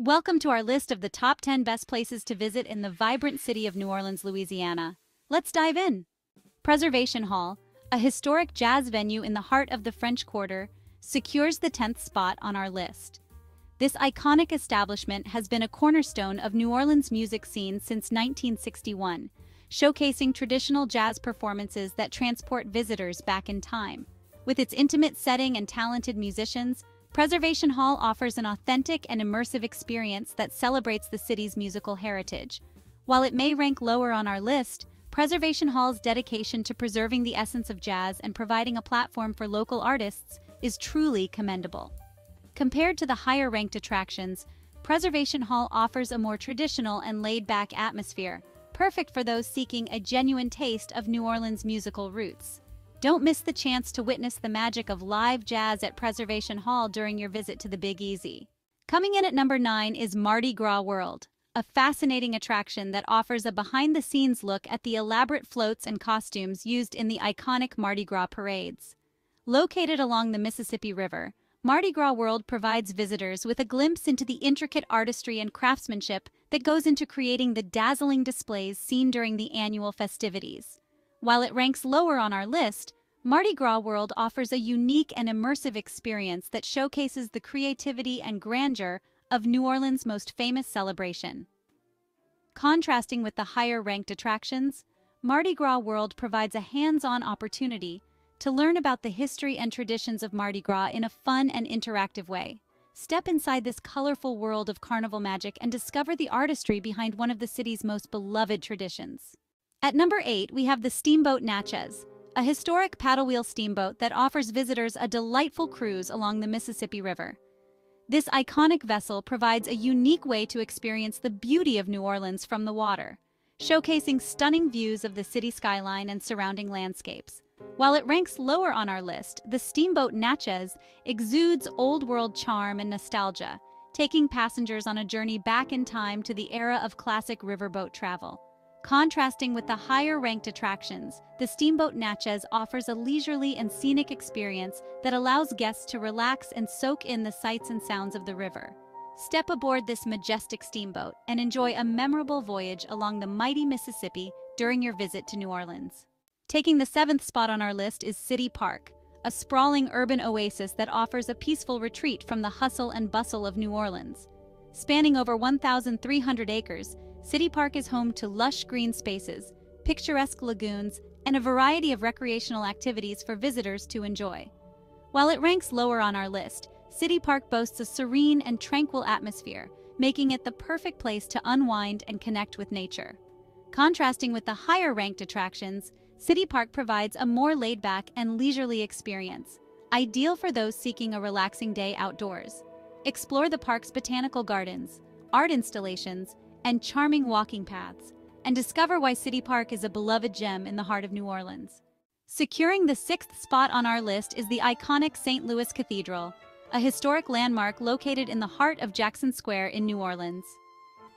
Welcome to our list of the top 10 best places to visit in the vibrant city of New Orleans, Louisiana. Let's dive in. Preservation Hall, a historic jazz venue in the heart of the French Quarter, secures the 10th spot on our list. This iconic establishment has been a cornerstone of New Orleans' music scene since 1961, showcasing traditional jazz performances that transport visitors back in time. With its intimate setting and talented musicians, Preservation Hall offers an authentic and immersive experience that celebrates the city's musical heritage. While it may rank lower on our list, Preservation Hall's dedication to preserving the essence of jazz and providing a platform for local artists is truly commendable. Compared to the higher-ranked attractions, Preservation Hall offers a more traditional and laid-back atmosphere, perfect for those seeking a genuine taste of New Orleans' musical roots. Don't miss the chance to witness the magic of live jazz at Preservation Hall during your visit to the Big Easy. Coming in at number 9 is Mardi Gras World, a fascinating attraction that offers a behind-the-scenes look at the elaborate floats and costumes used in the iconic Mardi Gras parades. Located along the Mississippi River, Mardi Gras World provides visitors with a glimpse into the intricate artistry and craftsmanship that goes into creating the dazzling displays seen during the annual festivities. While it ranks lower on our list, Mardi Gras World offers a unique and immersive experience that showcases the creativity and grandeur of New Orleans' most famous celebration. Contrasting with the higher-ranked attractions, Mardi Gras World provides a hands-on opportunity to learn about the history and traditions of Mardi Gras in a fun and interactive way. Step inside this colorful world of carnival magic and discover the artistry behind one of the city's most beloved traditions. At number 8, we have the Steamboat Natchez, a historic paddle wheel steamboat that offers visitors a delightful cruise along the Mississippi River. This iconic vessel provides a unique way to experience the beauty of New Orleans from the water, showcasing stunning views of the city skyline and surrounding landscapes. While it ranks lower on our list, the Steamboat Natchez exudes old-world charm and nostalgia, taking passengers on a journey back in time to the era of classic riverboat travel. Contrasting with the higher-ranked attractions, the Steamboat Natchez offers a leisurely and scenic experience that allows guests to relax and soak in the sights and sounds of the river. Step aboard this majestic steamboat and enjoy a memorable voyage along the mighty Mississippi during your visit to New Orleans. Taking the seventh spot on our list is City Park, a sprawling urban oasis that offers a peaceful retreat from the hustle and bustle of New Orleans. Spanning over 1,300 acres, City Park is home to lush green spaces, picturesque lagoons, and a variety of recreational activities for visitors to enjoy. While it ranks lower on our list, City Park boasts a serene and tranquil atmosphere, making it the perfect place to unwind and connect with nature. Contrasting with the higher-ranked attractions, City Park provides a more laid-back and leisurely experience, ideal for those seeking a relaxing day outdoors. Explore the park's botanical gardens, art installations, and charming walking paths, and discover why City Park is a beloved gem in the heart of New Orleans. Securing the sixth spot on our list is the iconic St. Louis Cathedral, a historic landmark located in the heart of Jackson Square in New Orleans.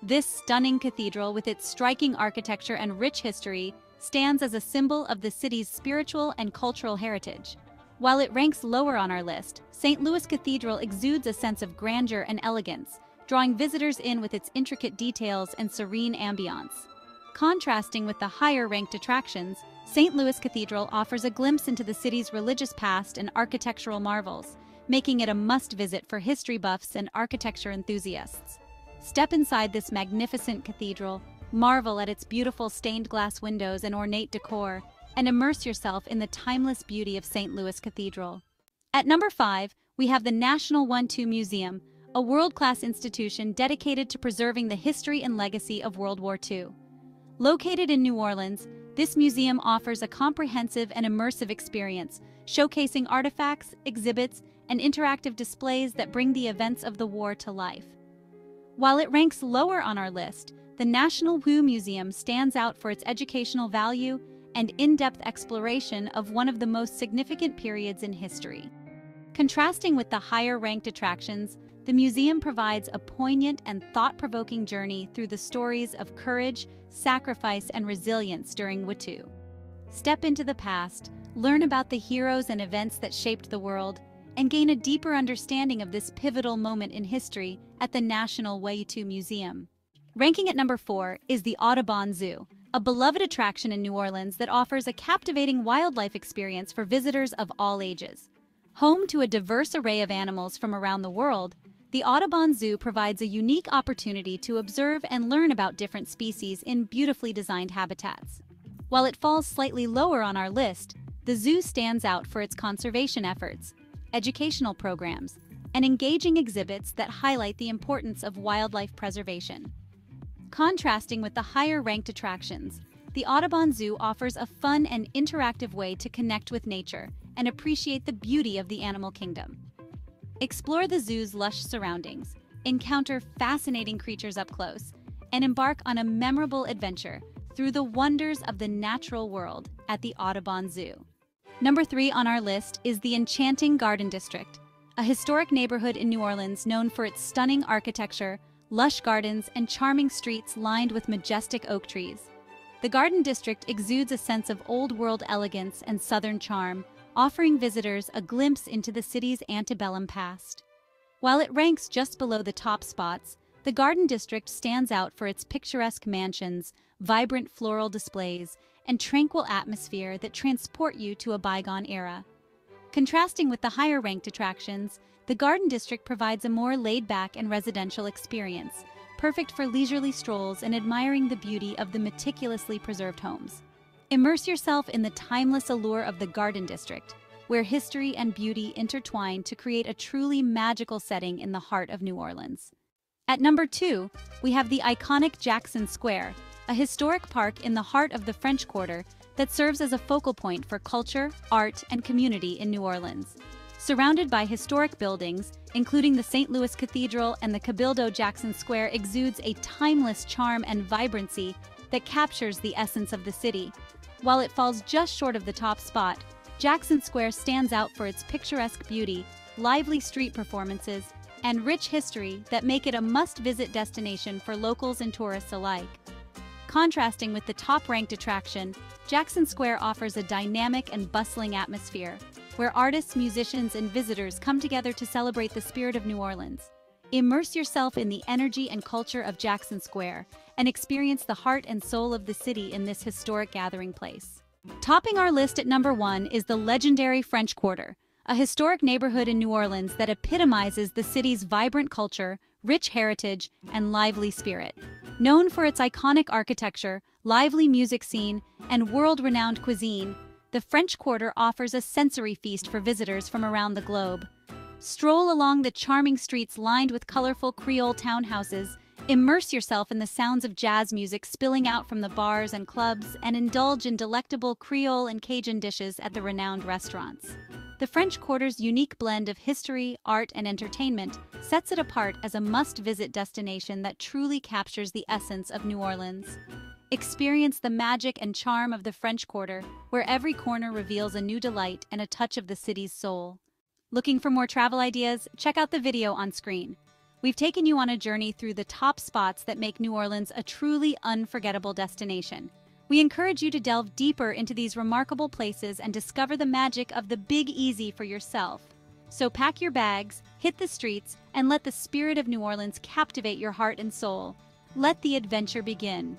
This stunning cathedral, with its striking architecture and rich history, stands as a symbol of the city's spiritual and cultural heritage. While it ranks lower on our list, St. Louis Cathedral exudes a sense of grandeur and elegance, drawing visitors in with its intricate details and serene ambiance. Contrasting with the higher-ranked attractions, St. Louis Cathedral offers a glimpse into the city's religious past and architectural marvels, making it a must-visit for history buffs and architecture enthusiasts. Step inside this magnificent cathedral, marvel at its beautiful stained glass windows and ornate decor, and immerse yourself in the timeless beauty of St. Louis Cathedral. At number 5, we have the National WWII Museum, a world-class institution dedicated to preserving the history and legacy of World War II. Located in New Orleans, this museum offers a comprehensive and immersive experience, showcasing artifacts, exhibits, and interactive displays that bring the events of the war to life. While it ranks lower on our list, the National War Museum stands out for its educational value and in-depth exploration of one of the most significant periods in history. Contrasting with the higher-ranked attractions, the museum provides a poignant and thought-provoking journey through the stories of courage, sacrifice, and resilience during WWII. Step into the past, learn about the heroes and events that shaped the world, and gain a deeper understanding of this pivotal moment in history at the National WWII Museum. Ranking at number four is the Audubon Zoo, a beloved attraction in New Orleans that offers a captivating wildlife experience for visitors of all ages. Home to a diverse array of animals from around the world, the Audubon Zoo provides a unique opportunity to observe and learn about different species in beautifully designed habitats. While it falls slightly lower on our list, the zoo stands out for its conservation efforts, educational programs, and engaging exhibits that highlight the importance of wildlife preservation. Contrasting with the higher-ranked attractions, the Audubon Zoo offers a fun and interactive way to connect with nature and appreciate the beauty of the animal kingdom. Explore the zoo's lush surroundings, encounter fascinating creatures up close, and embark on a memorable adventure through the wonders of the natural world at the Audubon Zoo. Number three on our list is the Enchanting Garden District, a historic neighborhood in New Orleans known for its stunning architecture, lush gardens, and charming streets lined with majestic oak trees. The Garden District exudes a sense of old world elegance and southern charm, offering visitors a glimpse into the city's antebellum past. While it ranks just below the top spots, the Garden District stands out for its picturesque mansions, vibrant floral displays, and tranquil atmosphere that transport you to a bygone era. Contrasting with the higher ranked attractions, the Garden District provides a more laid back and residential experience, perfect for leisurely strolls and admiring the beauty of the meticulously preserved homes. Immerse yourself in the timeless allure of the Garden District, where history and beauty intertwine to create a truly magical setting in the heart of New Orleans. At number two, we have the iconic Jackson Square, a historic park in the heart of the French Quarter that serves as a focal point for culture, art, and community in New Orleans. Surrounded by historic buildings, including the St. Louis Cathedral and the Cabildo Jackson Square exudes a timeless charm and vibrancy that captures the essence of the city, while it falls just short of the top spot, Jackson Square stands out for its picturesque beauty, lively street performances, and rich history that make it a must-visit destination for locals and tourists alike. Contrasting with the top-ranked attraction, Jackson Square offers a dynamic and bustling atmosphere, where artists, musicians, and visitors come together to celebrate the spirit of New Orleans. Immerse yourself in the energy and culture of Jackson Square and experience the heart and soul of the city in this historic gathering place. Topping our list at number one is the legendary French Quarter, a historic neighborhood in New Orleans that epitomizes the city's vibrant culture, rich heritage, and lively spirit. Known for its iconic architecture, lively music scene, and world-renowned cuisine, the French Quarter offers a sensory feast for visitors from around the globe. Stroll along the charming streets lined with colorful Creole townhouses, immerse yourself in the sounds of jazz music spilling out from the bars and clubs, and indulge in delectable Creole and Cajun dishes at the renowned restaurants. The French Quarter's unique blend of history, art, and entertainment sets it apart as a must-visit destination that truly captures the essence of New Orleans. Experience the magic and charm of the French Quarter, where every corner reveals a new delight and a touch of the city's soul. Looking for more travel ideas? Check out the video on screen. We've taken you on a journey through the top spots that make New Orleans a truly unforgettable destination. We encourage you to delve deeper into these remarkable places and discover the magic of the Big Easy for yourself. So pack your bags, hit the streets, and let the spirit of New Orleans captivate your heart and soul. Let the adventure begin.